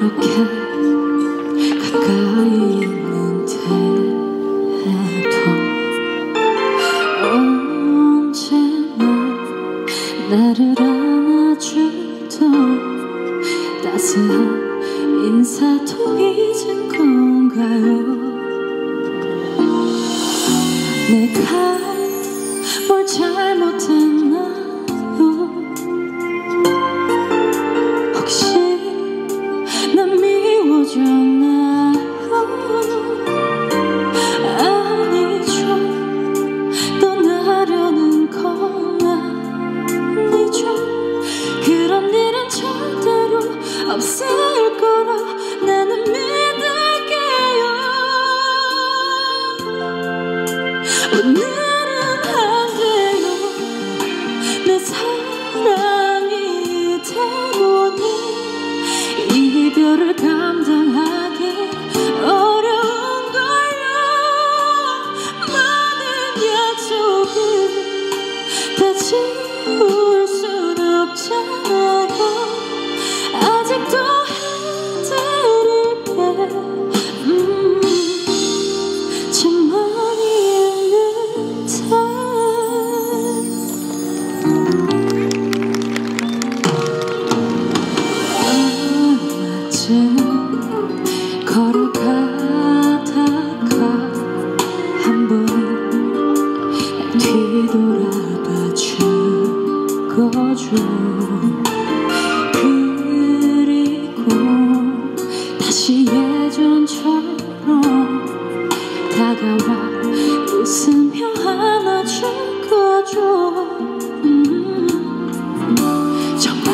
이렇게 가까이 있는데도 언제나 나를 안아주던 따스한 인사도 잊은 건가요? 내가 뭘 잘못한 없을 거라 나는 믿을게요. 오늘은 안 돼요 내 사랑이 때문에 이별을 감당 다가와 웃으며 안아줄 거죠 음, 정말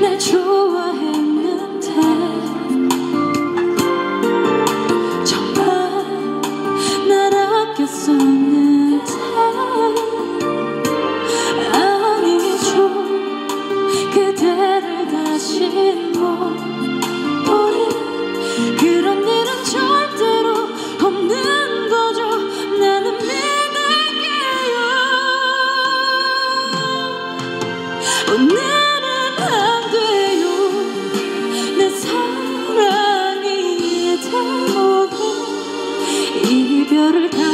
날 좋아했는데. 정말 날 아꼈었는데. 아니죠 그대를 다시 못 오늘은 안 돼요. 내 사랑이 때문에 이별을 감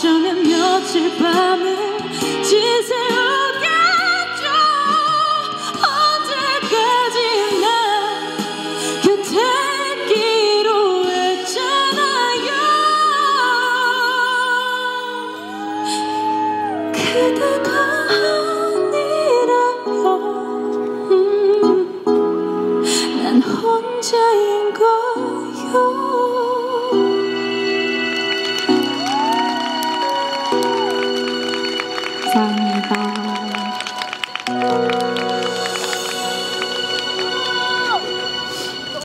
어쩌면 며칠 밤을 지새워 吧。